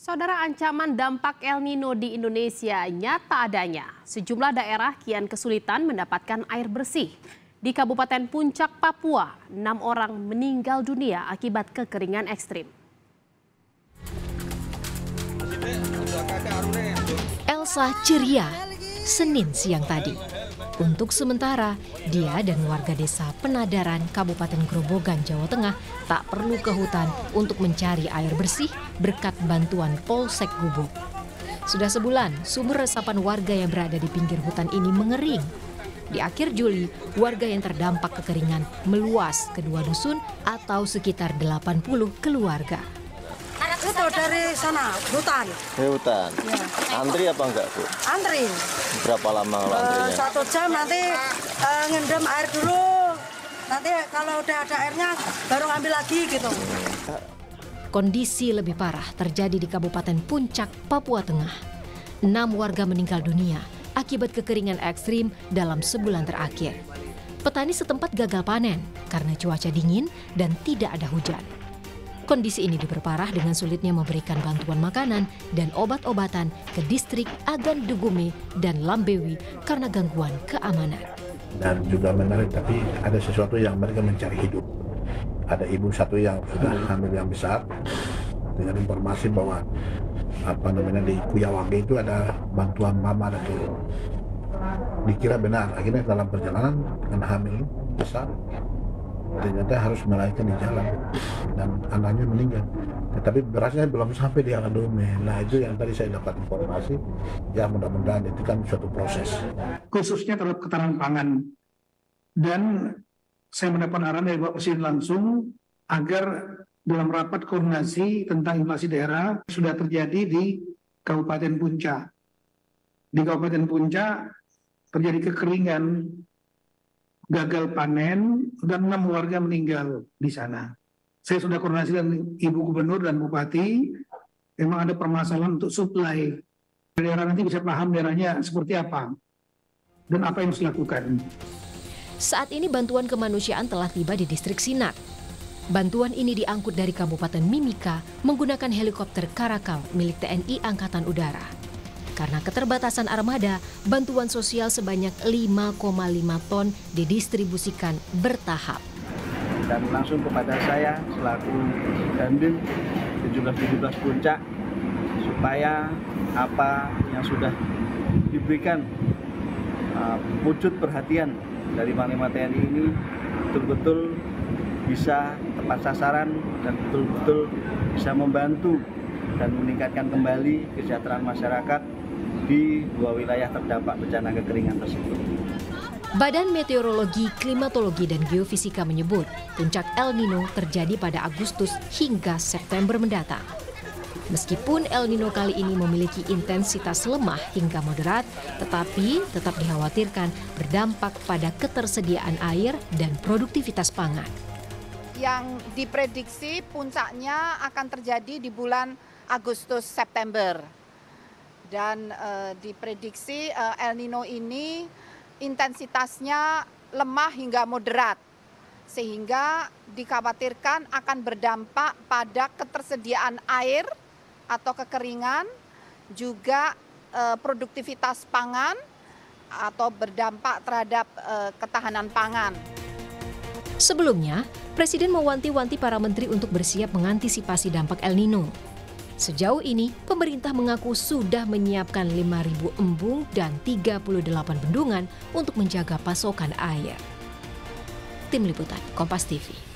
Saudara ancaman dampak El Nino di Indonesia nyata adanya. Sejumlah daerah kian kesulitan mendapatkan air bersih. Di Kabupaten Puncak, Papua, enam orang meninggal dunia akibat kekeringan ekstrim. Elsa ceria Senin siang tadi. Untuk sementara, dia dan warga desa Penadaran, Kabupaten Grobogan, Jawa Tengah tak perlu ke hutan untuk mencari air bersih berkat bantuan Polsek Gubuk. Sudah sebulan, sumber resapan warga yang berada di pinggir hutan ini mengering. Di akhir Juli, warga yang terdampak kekeringan meluas ke dua dusun atau sekitar 80 keluarga. Itu dari sana, hutan. Dari hutan. Ya. Antri apa enggak, Bu? Antri. Berapa lama kalau Eh, antrinya? satu jam nanti eh, ngendem air dulu. Nanti kalau udah ada airnya baru ngambil lagi gitu. Kondisi lebih parah terjadi di Kabupaten Puncak, Papua Tengah. Enam warga meninggal dunia akibat kekeringan ekstrim dalam sebulan terakhir. Petani setempat gagal panen karena cuaca dingin dan tidak ada hujan. Kondisi ini diperparah dengan sulitnya memberikan bantuan makanan dan obat-obatan ke distrik Agan Dugume dan Lambewi karena gangguan keamanan. dan juga menarik tapi ada sesuatu yang mereka mencari hidup. Ada ibu satu yang sudah hamil yang besar dengan informasi bahwa apa namanya di Kuyawage itu ada bantuan mama dan itu dikira benar akhirnya dalam perjalanan dengan hamil besar ternyata harus melahirkan di jalan. Dan anaknya meninggal. Tetapi berasnya belum sampai di Aladome nah itu yang tadi saya dapat informasi. Ya mudah-mudahan itu kan suatu proses. Khususnya terhadap ketahanan pangan. Dan saya mendapat arahan dari Bapak Presiden langsung agar dalam rapat koordinasi tentang inflasi daerah sudah terjadi di Kabupaten Puncak. Di Kabupaten Puncak terjadi kekeringan, gagal panen, dan enam warga meninggal di sana. Saya sudah koordinasi dengan Ibu Gubernur dan Bupati, memang ada permasalahan untuk suplai. Daerah nanti bisa paham daerahnya seperti apa dan apa yang harus dilakukan. Saat ini bantuan kemanusiaan telah tiba di distrik Sinak. Bantuan ini diangkut dari Kabupaten Mimika menggunakan helikopter Karakal milik TNI Angkatan Udara. Karena keterbatasan armada, bantuan sosial sebanyak 5,5 ton didistribusikan bertahap. dan langsung kepada saya selaku Dandim 17-17 Puncak supaya apa yang sudah diberikan uh, wujud perhatian dari Panglima TNI ini betul-betul bisa tepat sasaran dan betul-betul bisa membantu dan meningkatkan kembali kesejahteraan masyarakat di dua wilayah terdampak bencana kekeringan tersebut. Badan Meteorologi, Klimatologi, dan Geofisika menyebut puncak El Nino terjadi pada Agustus hingga September mendatang. Meskipun El Nino kali ini memiliki intensitas lemah hingga moderat, tetapi tetap dikhawatirkan berdampak pada ketersediaan air dan produktivitas pangan. yang diprediksi puncaknya akan terjadi di bulan Agustus September. Dan eh, diprediksi eh, El Nino ini intensitasnya lemah hingga moderat. Sehingga dikhawatirkan akan berdampak pada ketersediaan air atau kekeringan, juga eh, produktivitas pangan atau berdampak terhadap eh, ketahanan pangan. Sebelumnya, Presiden mewanti-wanti para menteri untuk bersiap mengantisipasi dampak El Nino. Sejauh ini, pemerintah mengaku sudah menyiapkan 5.000 embung dan 38 bendungan untuk menjaga pasokan air. Tim Liputan Kompas TV.